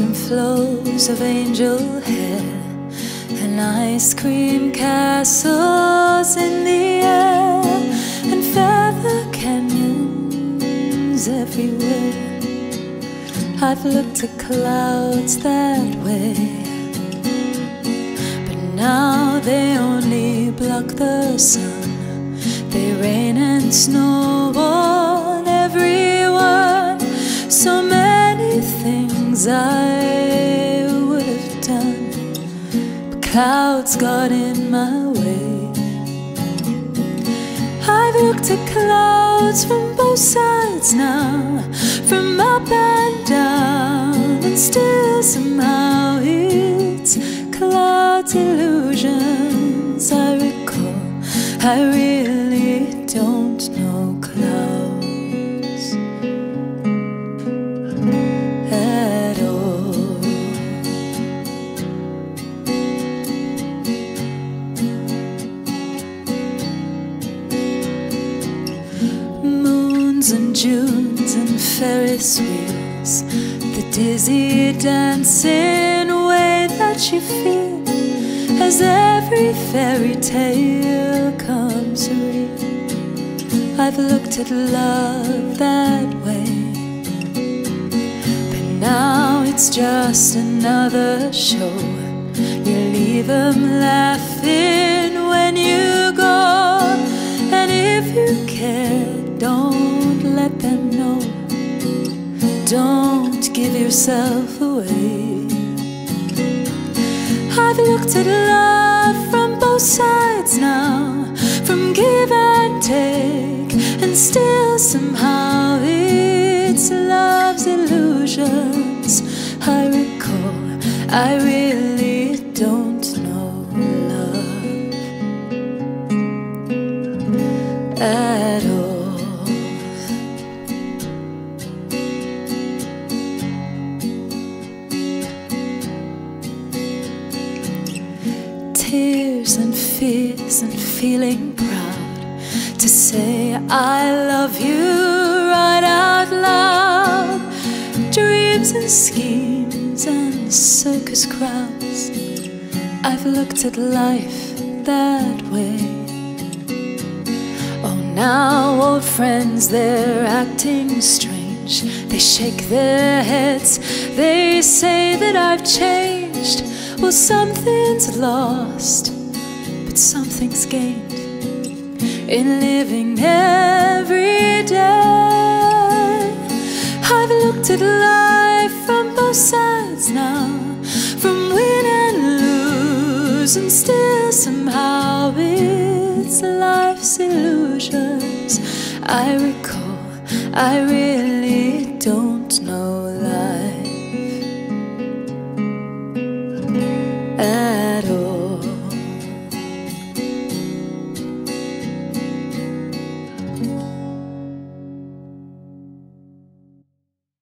And flows of angel hair and ice cream castles I've looked at clouds that way, but now they only block the sun. They rain and snow on everyone. So many things I would have done, but clouds got in my way. I've looked at clouds from both sides now, from up and down, and still somehow it's clouds illusions. I recall, I really And Junes and Ferris wheels, the dizzy dancing way that you feel as every fairy tale comes real. I've looked at love that way, but now it's just another show. You leave 'em laughing when you give yourself away. I've looked at love from both sides now, from give and take, and still somehow it's love's illusions. I recall, I really tears and fears and feeling proud to say I love you right out loud. Dreams and schemes and circus crowds. I've looked at life that way. Oh, now old friends, they're acting strange. They shake their heads, they say that I've changed. Well, something's lost, but something's gained in living every day. I've looked at life from both sides now, from win and lose, and still somehow it's life's illusions. I recall, I really